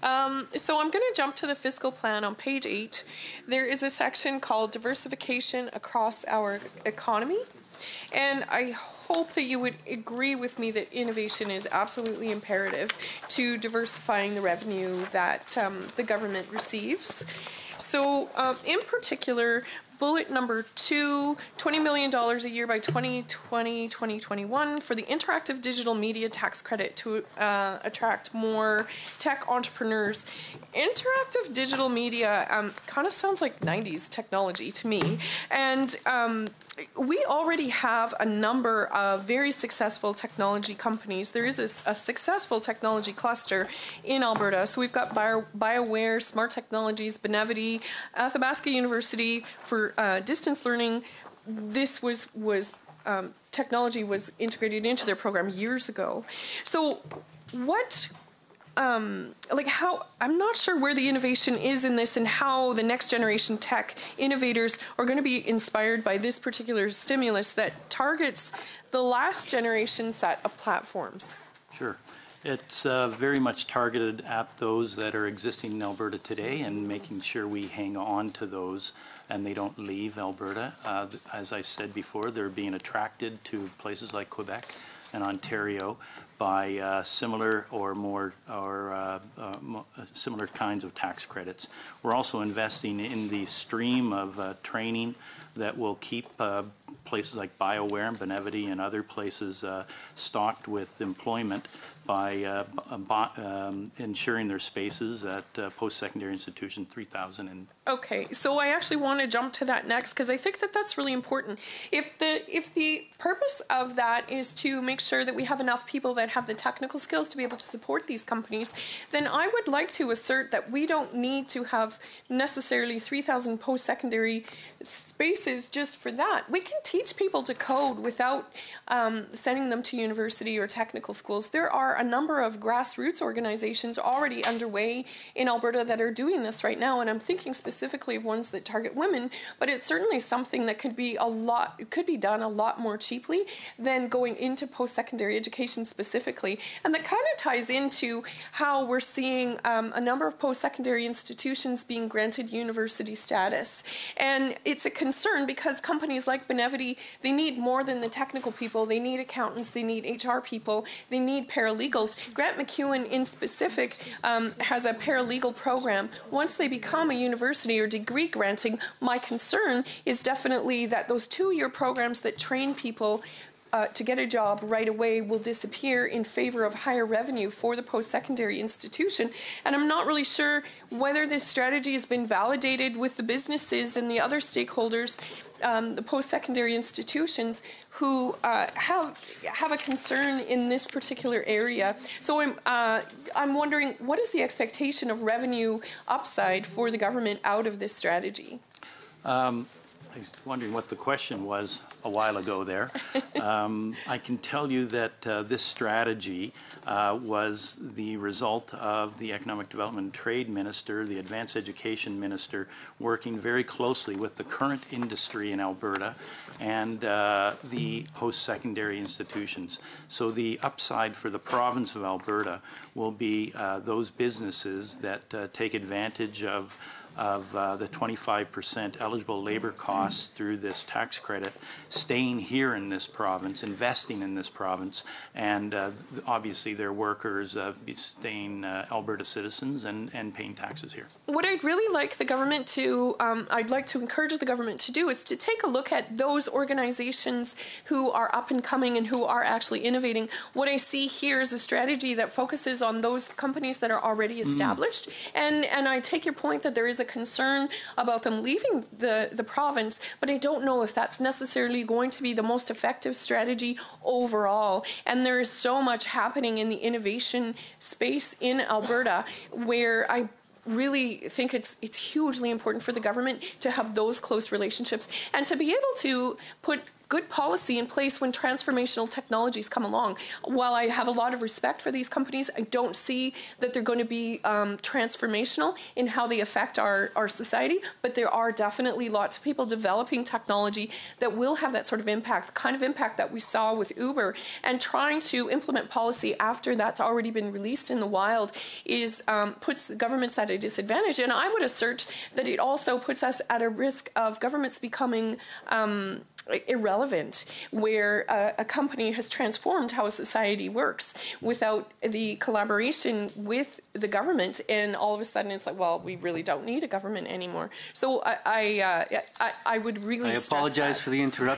Um, so I'm going to jump to the fiscal plan on page eight. There is a section called diversification across our economy. And I hope that you would agree with me that innovation is absolutely imperative to diversifying the revenue that um, the government receives. So, um, in particular, bullet number two $20 million a year by 2020 2021 for the interactive digital media tax credit to uh, attract more tech entrepreneurs interactive digital media um, kind of sounds like 90s technology to me and um, we already have a number of very successful technology companies. There is a, a successful technology cluster in Alberta. So we've got Bio, BioWare, Smart Technologies, Benevity, Athabasca University for uh, distance learning. This was was um, technology was integrated into their program years ago. So what um, like how I'm not sure where the innovation is in this and how the next generation tech innovators are going to be inspired by this particular stimulus that targets the last generation set of platforms. Sure. It's uh, very much targeted at those that are existing in Alberta today and making sure we hang on to those and they don't leave Alberta. Uh, as I said before, they're being attracted to places like Quebec and Ontario by uh, similar or more or uh, uh, similar kinds of tax credits. We're also investing in the stream of uh, training that will keep uh, places like BioWare and Benevity and other places uh, stocked with employment by uh, um, ensuring their spaces at uh, post-secondary institution 3000 and okay so i actually want to jump to that next because i think that that's really important if the if the purpose of that is to make sure that we have enough people that have the technical skills to be able to support these companies then i would like to assert that we don't need to have necessarily 3000 post-secondary spaces just for that we can teach people to code without um, sending them to university or technical schools there are a number of grassroots organizations already underway in Alberta that are doing this right now, and I'm thinking specifically of ones that target women. But it's certainly something that could be a lot, could be done a lot more cheaply than going into post-secondary education specifically, and that kind of ties into how we're seeing um, a number of post-secondary institutions being granted university status, and it's a concern because companies like Benevity they need more than the technical people. They need accountants, they need HR people, they need paralegals. Grant MacEwan, in specific, um, has a paralegal program. Once they become a university or degree granting, my concern is definitely that those two year programs that train people uh, to get a job right away will disappear in favor of higher revenue for the post secondary institution. And I'm not really sure whether this strategy has been validated with the businesses and the other stakeholders, um, the post secondary institutions, who uh, have have a concern in this particular area. So I'm uh, I'm wondering what is the expectation of revenue upside for the government out of this strategy? Um, was wondering what the question was a while ago there. Um, I can tell you that uh, this strategy uh, was the result of the Economic Development and Trade Minister, the Advanced Education Minister, working very closely with the current industry in Alberta and uh, the post-secondary institutions. So the upside for the province of Alberta will be uh, those businesses that uh, take advantage of of uh, the 25% eligible labor costs through this tax credit, staying here in this province, investing in this province, and uh, obviously their workers uh, staying uh, Alberta citizens and, and paying taxes here. What I'd really like the government to, um, I'd like to encourage the government to do is to take a look at those organizations who are up and coming and who are actually innovating. What I see here is a strategy that focuses on those companies that are already mm. established, mm. and and I take your point that there is a concern about them leaving the, the province, but I don't know if that's necessarily going to be the most effective strategy overall. And there is so much happening in the innovation space in Alberta where I really think it's it's hugely important for the government to have those close relationships and to be able to put good policy in place when transformational technologies come along. While I have a lot of respect for these companies, I don't see that they're going to be um, transformational in how they affect our, our society, but there are definitely lots of people developing technology that will have that sort of impact, the kind of impact that we saw with Uber, and trying to implement policy after that's already been released in the wild is um, puts governments at a disadvantage. And I would assert that it also puts us at a risk of governments becoming um, irrelevant where a, a, company has transformed how a society works without the collaboration with the government. And all of a sudden it's like well we really don't need a government anymore. So i i, uh, I, I would really I apologize for the interruption